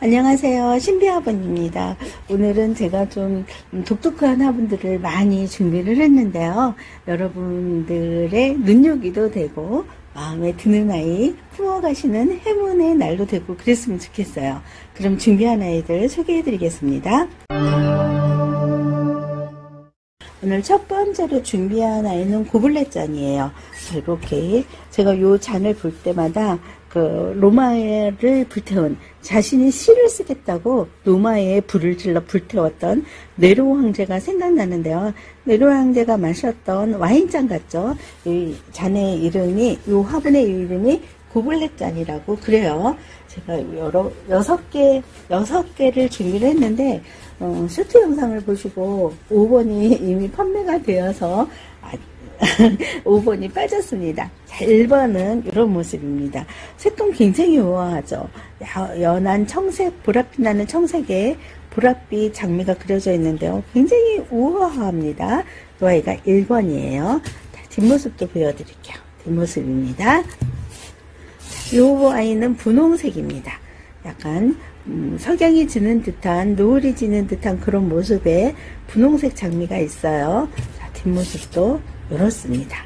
안녕하세요. 신비화분입니다. 오늘은 제가 좀 독특한 화분들을 많이 준비를 했는데요. 여러분들의 눈요기도 되고 마음에 드는 아이 품어가시는 행운의 날도 되고 그랬으면 좋겠어요. 그럼 준비한 아이들 소개해 드리겠습니다. 오늘 첫 번째로 준비한 아이는 고블렛 잔이에요. 이렇게 제가 요 잔을 볼 때마다 그 로마를 불태운 자신이 시를 쓰겠다고 로마에 불을 질러 불태웠던 네로 황제가 생각나는데요. 네로 황제가 마셨던 와인잔 같죠? 이 잔의 이름이 요 화분의 이름이 goblet 잔이라고 그래요. 제가 여러 여섯 개 여섯 개를 준비를 했는데 어, 슈트 영상을 보시고 5번이 이미 판매가 되어서 5번이 빠졌습니다. 자, 1번은 이런 모습입니다. 색감 굉장히 우아하죠. 연한 청색, 보랏빛 나는 청색에 보랏빛 장미가 그려져 있는데요. 굉장히 우아합니다. 이 아이가 1번이에요. 자, 뒷모습도 보여드릴게요. 뒷모습입니다. 이 아이는 분홍색입니다. 약간 음, 석양이 지는 듯한 노을이 지는 듯한 그런 모습의 분홍색 장미가 있어요. 자, 뒷모습도 이렇습니다.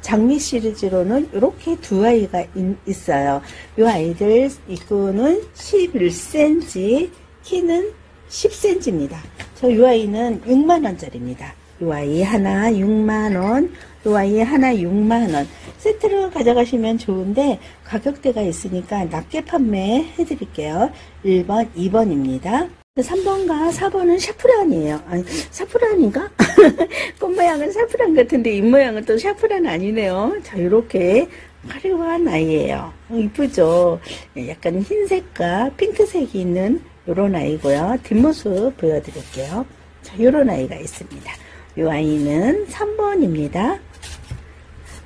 장미 시리즈로는 이렇게 두 아이가 있 어요. 이 아이들 입구는 11cm, 키는 10cm입니다. 저 이 아이는 6만원짜리입니다. 이 아이 하나 6만원, 이 아이 하나 6만원. 세트로 가져가시면 좋은데 가격대가 있으니까 낮게 판매해 드릴게요. 1번, 2번입니다. 3번과 4번은 샤프란이에요. 아니, 샤프란인가? 꽃 모양은 샤프란 같은데 잎 모양은 또 샤프란 아니네요. 자, 이렇게 화려한 아이예요. 어, 이쁘죠? 약간 흰색과 핑크색이 있는 이런 아이고요. 뒷모습 보여드릴게요. 자, 이런 아이가 있습니다. 이 아이는 3번입니다.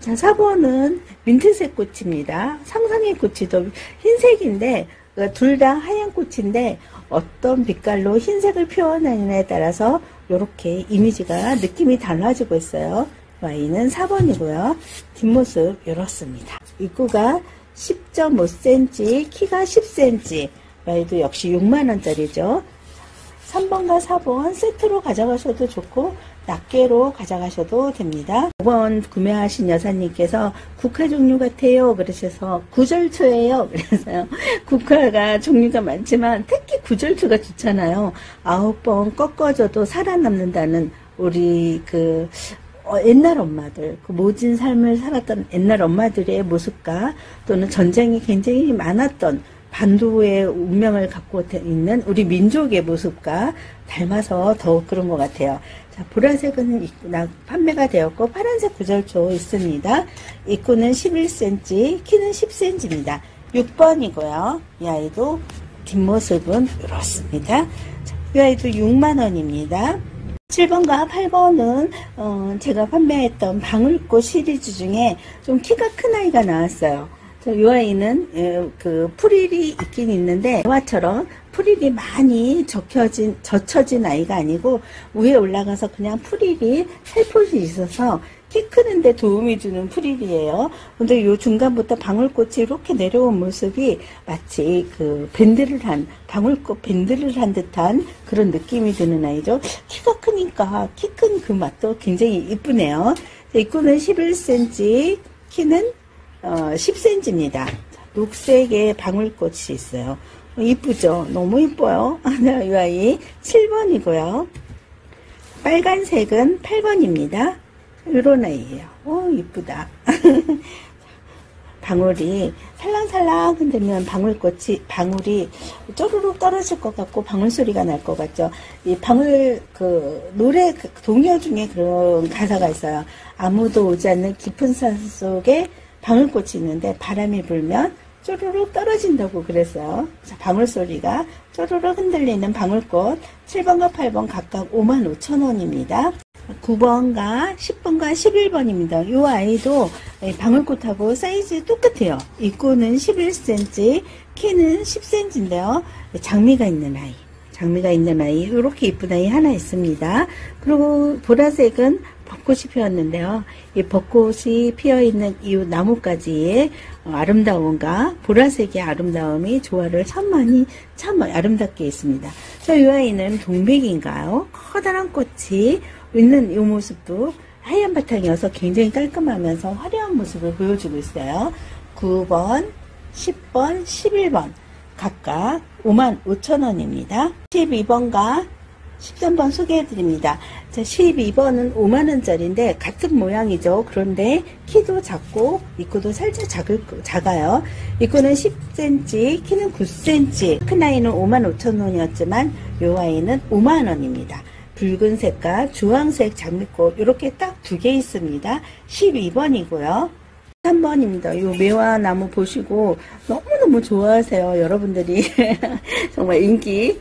자, 4번은 민트색 꽃입니다. 상상의 꽃이 더 흰색인데 그러니까 둘다 하얀 꽃인데 어떤 빛깔로 흰색을 표현하느냐에 따라서 이렇게 이미지가 느낌이 달라지고 있어요. Y는 4번이고요. 뒷모습 이렇습니다. 입구가 10.5cm, 키가 10cm, Y도 역시 6만원짜리죠. 3번과 4번 세트로 가져가셔도 좋고 낱개로 가져가셔도 됩니다. 5번 구매하신 여사님께서 국화 종류 같아요. 그러셔서 구절초예요. 그래서요. 국화가 종류가 많지만 특히 구절초가 좋잖아요. 아홉 번 꺾어줘도 살아남는다는 우리 그 어, 옛날 엄마들, 그 모진 삶을 살았던 옛날 엄마들의 모습과 또는 전쟁이 굉장히 많았던 반도의 운명을 갖고 있는 우리 민족의 모습과 닮아서 더욱 그런 것 같아요. 자, 보라색은 입구나 판매가 되었고 파란색 구절초 있습니다. 입구는 11cm, 키는 10cm입니다. 6번이고요. 이 아이도 뒷모습은 이렇습니다. 자, 이 아이도 6만원입니다. 7번과 8번은 어, 제가 판매했던 방울꽃 시리즈 중에 좀 키가 큰 아이가 나왔어요. 이 아이는 그 풀일이 있긴 있는데 이와처럼 풀일이 많이 적혀진 젖혀진 아이가 아니고 위에 올라가서 그냥 풀일이 살포시 있어서 키 크는데 도움이 주는 풀일이에요. 근데 이 중간부터 방울꽃이 이렇게 내려온 모습이 마치 그 밴드를 한 방울꽃 밴드를 한 듯한 그런 느낌이 드는 아이죠. 키가 크니까 키 큰 그 맛도 굉장히 이쁘네요. 입구는 11cm, 키는 어, 10cm입니다. 녹색의 방울꽃이 있어요. 이쁘죠? 너무 이뻐요. 네, 이 아이 7번이고요. 빨간색은 8번입니다. 이런 아이예요. 오, 이쁘다. 방울이 살랑살랑 흔들면 방울꽃이 방울이 쪼르륵 떨어질 것 같고 방울 소리가 날 것 같죠. 이 방울 그 노래 그 동요 중에 그런 가사가 있어요. 아무도 오지 않는 깊은 산 속에 방울꽃이 있는데 바람이 불면 쪼르륵 떨어진다고 그랬어요. 방울 소리가 쪼르륵 흔들리는 방울꽃 7번과 8번 각각 5만 5천 원입니다. 9번과 10번과 11번입니다. 이 아이도 방울꽃하고 사이즈 똑같아요. 입구는 11cm, 키는 10cm인데요. 장미가 있는 아이. 장미가 있는 아이 이렇게 이쁜 아이 하나 있습니다. 그리고 보라색은 벚꽃이 피었는데요. 이 벚꽃이 피어있는 이 나무까지의 아름다움과 보라색의 아름다움이 조화를 참 많이 참 아름답게 있습니다. 저이 아이는 동백인가요? 커다란 꽃이 있는 이 모습도 하얀 바탕이어서 굉장히 깔끔하면서 화려한 모습을 보여주고 있어요. 9번, 10번, 11번 각각 5만 5천 원입니다. 12번과 13번 소개해드립니다. 자, 12번은 5만원짜리인데, 같은 모양이죠. 그런데, 키도 작고, 입구도 살짝 작을, 작아요. 입구는 10cm, 키는 9cm. 큰 아이는 5만 5천원이었지만, 요 아이는 5만원입니다. 붉은색과 주황색 장미꽃, 이렇게 딱 두 개 있습니다. 12번이고요. 3번입니다. 이 매화 나무 보시고 너무너무 좋아하세요. 여러분들이 정말 인기,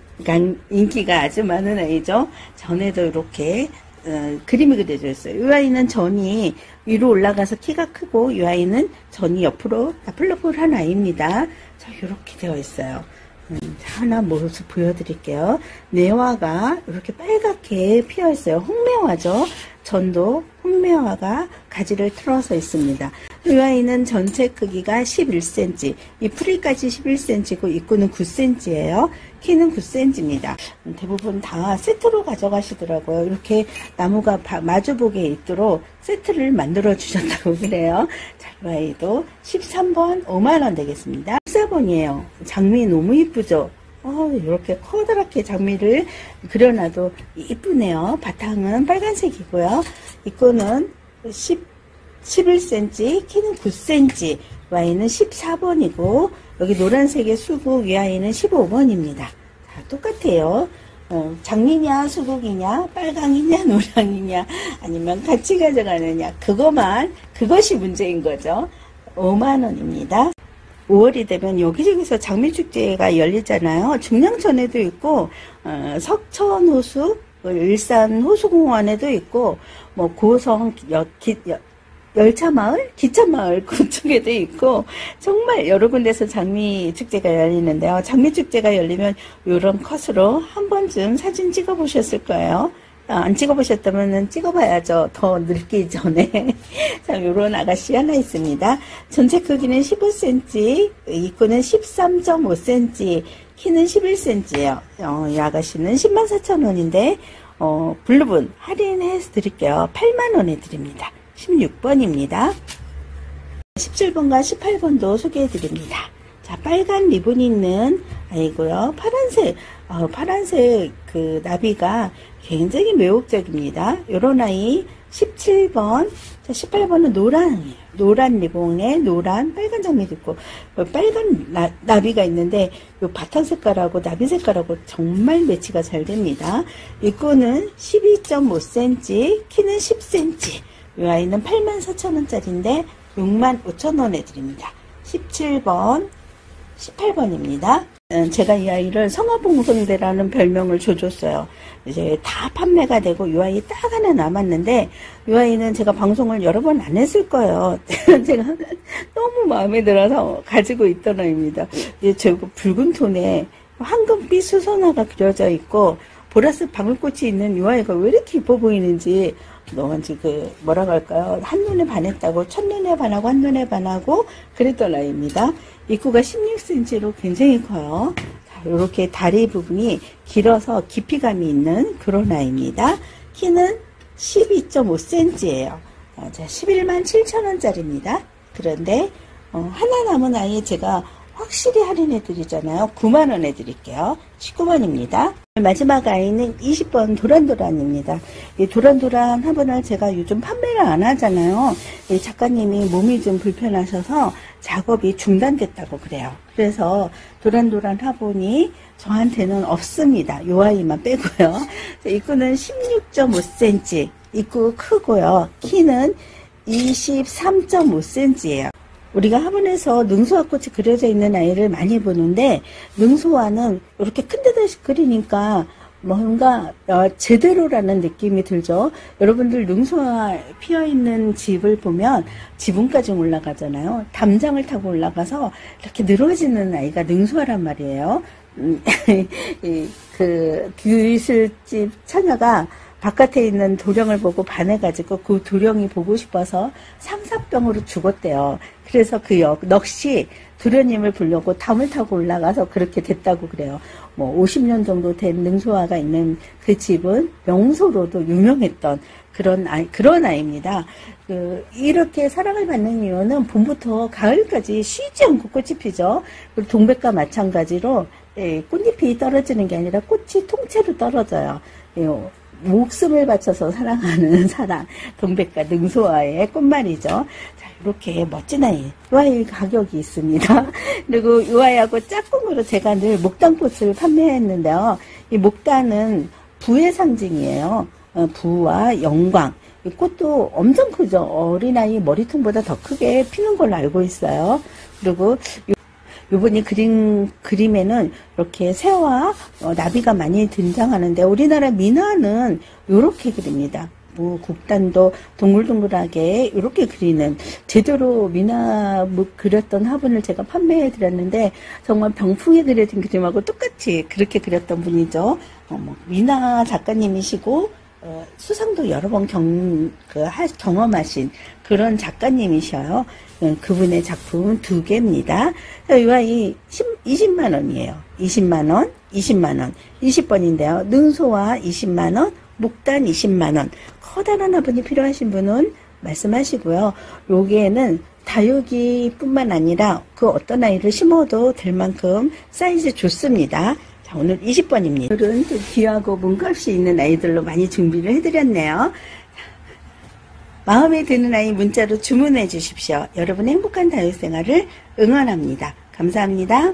인기가 아주 많은 아이죠. 전에도 이렇게 어, 그림이 그려져 있어요. 이 아이는 전이 위로 올라가서 키가 크고 이 아이는 전이 옆으로 나플러플한 아이입니다. 자, 이렇게 되어 있어요. 음, 하나 모습 보여드릴게요. 내화가 이렇게 빨갛게 피어 있어요. 홍매화죠. 전도 홍매화가 가지를 틀어서 있습니다. 이 아이는 전체 크기가 11cm, 이 풀이까지 11cm고 입구는 9cm예요. 키는 9cm입니다. 대부분 다 세트로 가져가시더라고요. 이렇게 나무가 마주보게 있도록 세트를 만들어 주셨다고 그래요. 자, 이 아이도 13번 5만원 되겠습니다. 14번이에요. 장미 너무 이쁘죠? 어, 이렇게 커다랗게 장미를 그려놔도 이쁘네요. 바탕은 빨간색이고요. 입구는 10, 11cm, 키는 9cm, Y는 14번이고 여기 노란색의 수국 위아이는 15번입니다. 자, 똑같아요. 어, 장미냐 수국이냐 빨강이냐 노랑이냐 아니면 같이 가져가느냐 그것만 그것이 문제인 거죠. 5만원입니다. 5월이 되면 여기저기서 장미축제가 열리잖아요. 중량천에도 있고 어, 석천호수, 일산 호수공원에도 있고 뭐 고성 여, 기, 여, 열차마을, 기차마을 그쪽에도 있고 정말 여러 군데서 장미 축제가 열리는데요. 장미 축제가 열리면 이런 컷으로 한 번쯤 사진 찍어 보셨을 거예요. 아, 안 찍어보셨다면 찍어봐야죠. 더 늙기 전에. 자, 요런 아가씨 하나 있습니다. 전체 크기는 15cm, 입구는 13.5cm, 키는 11cm예요. 어, 이 아가씨는 104,000원인데, 어, 블루분 할인해서 드릴게요. 8만원에 드립니다. 16번입니다. 17번과 18번도 소개해 드립니다. 자, 빨간 리본이 있는 아이고요. 파란색, 어, 파란색 그 나비가 굉장히 매혹적입니다. 요런 아이 17번, 자, 18번은 노란이에요. 노란 리본에 노란, 빨간 장미도 있고, 어, 빨간 나, 나비가 있는데, 요 바탕 색깔하고 나비 색깔하고 정말 매치가 잘 됩니다. 입구는 12.5cm, 키는 10cm. 이 아이는 84,000원짜리인데, 65,000원에 드립니다. 17번, 18번입니다. 음, 제가 이 아이를 성화봉송대라는 별명을 줘줬어요. 이제 다 판매가 되고 이 아이 딱 하나 남았는데 이 아이는 제가 방송을 여러 번 안 했을 거예요. 제가 너무 마음에 들어서 가지고 있던 아이입니다. 저 붉은 톤에 황금빛 수선화가 그려져 있고 보라색 방울꽃이 있는 이 아이가 왜 이렇게 이뻐 보이는지 너한지 그 뭐라고 할까요? 한눈에 반했다고 첫눈에 반하고 한눈에 반하고 그랬던 아이입니다. 입구가 16cm로 굉장히 커요. 자, 이렇게 다리 부분이 길어서 깊이감이 있는 그런 아이입니다. 키는 12.5cm예요. 어, 자, 11만 7천원짜리입니다. 그런데 어, 하나 남은 아이 제가 확실히 할인해 드리잖아요. 9만원에 드릴게요. 19번입니다. 마지막 아이는 20번 도란도란입니다. 이 도란도란 화분을 제가 요즘 판매를 안 하잖아요. 이 작가님이 몸이 좀 불편하셔서 작업이 중단됐다고 그래요. 그래서 도란도란 화분이 저한테는 없습니다. 요 아이만 빼고요. 입구는 16.5cm, 입구 크고요. 키는 23.5cm예요. 우리가 화분에서 능소화꽃이 그려져 있는 아이를 많이 보는데 능소화는 이렇게 큰 데다시 그리니까 뭔가 어, 제대로라는 느낌이 들죠. 여러분들 능소화 피어 있는 집을 보면 지붕까지 올라가잖아요. 담장을 타고 올라가서 이렇게 늘어지는 아이가 능소화란 말이에요. 음, 그 귀술집 처녀가 바깥에 있는 도령을 보고 반해가지고 그 도령이 보고 싶어서 상사병으로 죽었대요. 그래서 그 역, 넋이 도련님을 부르고 담을 타고 올라가서 그렇게 됐다고 그래요. 뭐 50년 정도 된 능소화가 있는 그 집은 명소로도 유명했던 그런 아이, 그런 아이입니다. 그, 이렇게 사랑을 받는 이유는 봄부터 가을까지 쉬지 않고 꽃이 피죠. 그리고 동백과 마찬가지로 예, 꽃잎이 떨어지는 게 아니라 꽃이 통째로 떨어져요. 예, 목숨을 바쳐서 사랑하는 사랑, 동백과 능소화의 꽃말이죠. 자, 이렇게 멋진 아이. 이 아이 가격이 있습니다. 그리고 이 아이하고 짝꿍으로 제가 늘 목단꽃을 판매했는데요. 이 목단은 부의 상징이에요. 어, 부와 영광. 이 꽃도 엄청 크죠. 어린아이 머리통보다 더 크게 피는 걸로 알고 있어요. 그리고 요번에 그림, 그림에는 이렇게 새와 어, 나비가 많이 등장하는데 우리나라 민화는 이렇게 그립니다. 뭐 국단도 동글동글하게 이렇게 그리는 제대로 민화 뭐 그렸던 화분을 제가 판매해 드렸는데 정말 병풍에 그려진 그림하고 똑같이 그렇게 그렸던 분이죠. 어, 뭐 민화 작가님이시고 어, 수상도 여러 번 경, 그, 하, 경험하신 그런 작가님이셔요. 어, 그분의 작품 두 개입니다. 이 아이 20만 원이에요. 20만 원, 20만 원, 20번인데요. 능소와 20만 원, 목단 20만 원. 커다란 화분이 필요하신 분은 말씀하시고요. 여기에는 다육이뿐만 아니라 그 어떤 아이를 심어도 될 만큼 사이즈 좋습니다. 자, 오늘 20번입니다. 오늘은 좀 귀하고 몸값이 있는 아이들로 많이 준비를 해드렸네요. 마음에 드는 아이 문자로 주문해 주십시오. 여러분의 행복한 다육 생활을 응원합니다. 감사합니다.